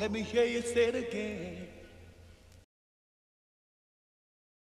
Let me hear you say it again.